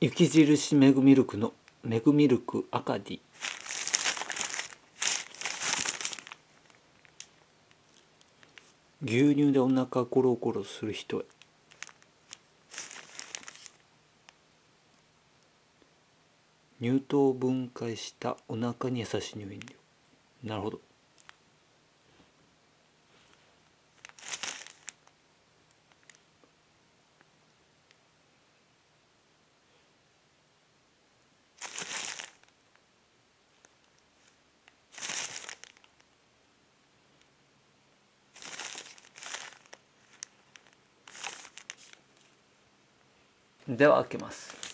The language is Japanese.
雪印メグミルクのメグミルクアカディ。牛乳でお腹コロコロする人へ。乳糖分解したお腹に優しい乳飲料。なるほど。では開けます。